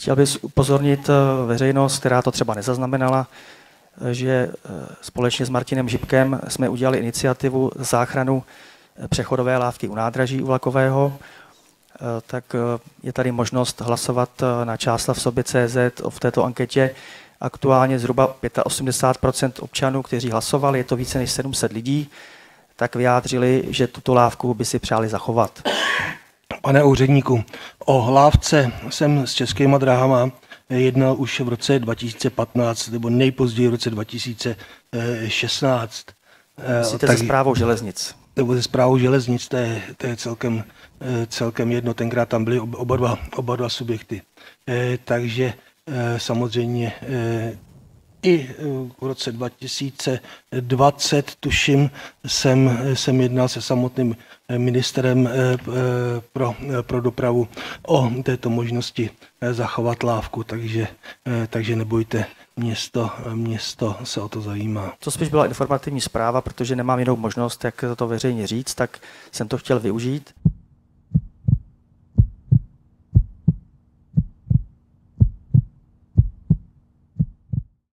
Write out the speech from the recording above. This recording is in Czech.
Chtěl bych upozornit veřejnost, která to třeba nezaznamenala, že společně s Martinem Žipkem jsme udělali iniciativu záchranu přechodové lávky u nádraží u Vlakového, tak je tady možnost hlasovat na Čáslav sobě CZ v této anketě. Aktuálně zhruba 85 občanů, kteří hlasovali, je to více než 700 lidí, tak vyjádřili, že tuto lávku by si přáli zachovat. Pane úředníku, o hlávce jsem s českýma dráhama jednal už v roce 2015 nebo nejpozději v roce 2016. Myslíte tak, se zprávou železnic? Nebo se zprávou železnic, to je, to je celkem, celkem jedno. Tenkrát tam byly oba dva, oba dva subjekty. Takže samozřejmě i v roce 2020, tuším, jsem, jsem jednal se samotným eh, eh, pro, eh, pro dopravu o této možnosti zachovat lávku, takže, takže nebojte, město, město se o to zajímá. To spíš byla informativní zpráva, protože nemám jinou možnost, jak to veřejně říct, tak jsem to chtěl využít.